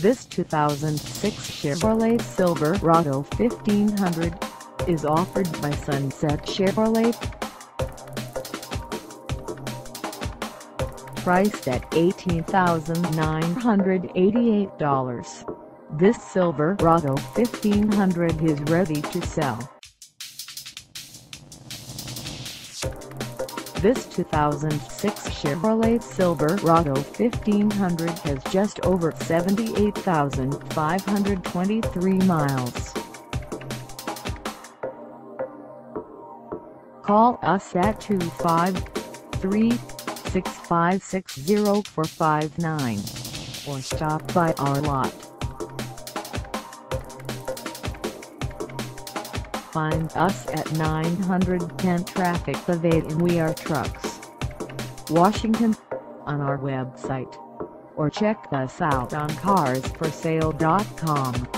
This 2006 Chevrolet Silverado 1500 is offered by Sunset Chevrolet. Priced at $18,988, this Silverado 1500 is ready to sell. This 2006 Chevrolet Silverado 1500 has just over 78,523 miles. Call us at 253-656-0459 or stop by our lot. Find us at 910 Traffic Ave in We Are Trucks, Washington, on our website, or check us out on carsforsale.com.